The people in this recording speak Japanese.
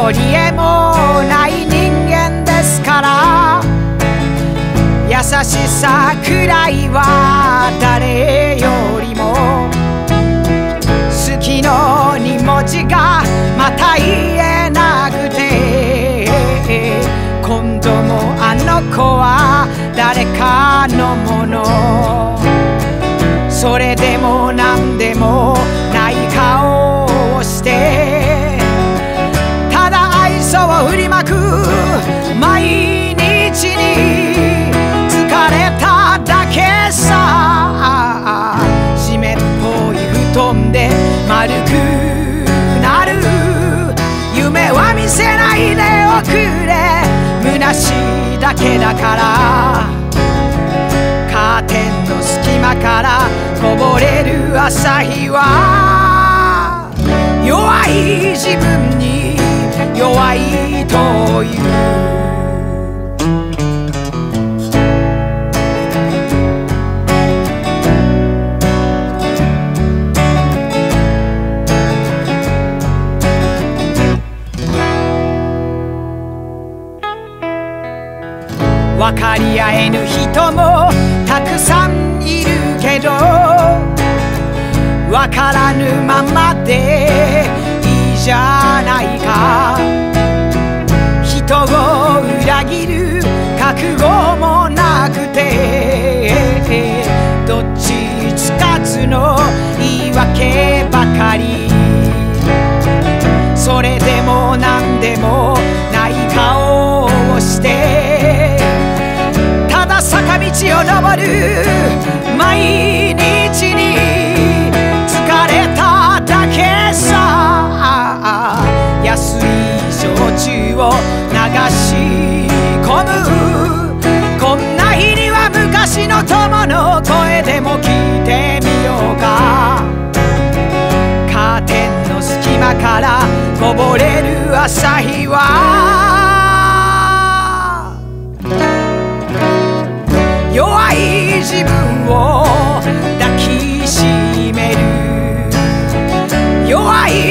取り柄もない人間ですから。優しさくらいは誰よりも。好きの2文字がまた言えなくて。今度もあの子は誰かのもの。それでも何だ愛想を振りまく毎日に疲れただけさ。湿っぽい布団で丸くなる。夢は見せないでおくれ。虚しいだけだから。カーテンの隙間からこぼれる朝日は。弱い自分に弱いという分かり合えぬ人もたくさんいるけど分からぬままでいいじゃなでもない顔をしてただ坂道を登る毎日に疲れただけさ。安い焼酎を流し込む。こんな日には昔の友の声でもる朝日は弱い自分を抱きしめる弱い